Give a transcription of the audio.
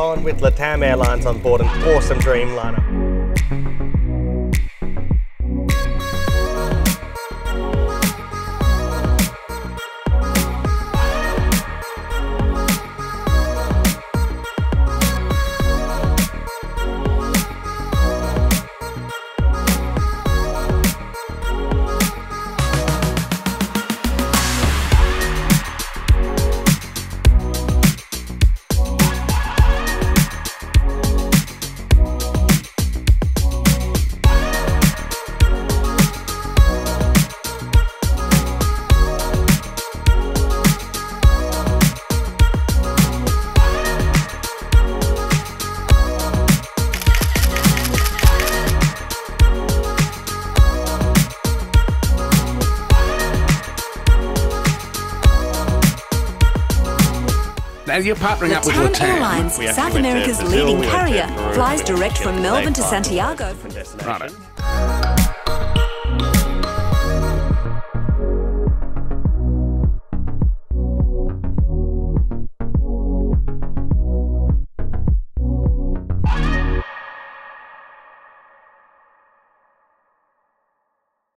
flying with Latam Airlines on board an awesome Dreamliner. As you're partnering up with Latam Latam. Airlines, South America's leading we went to carrier, flies direct from Melbourne to Bali, Santiago. destination. Right.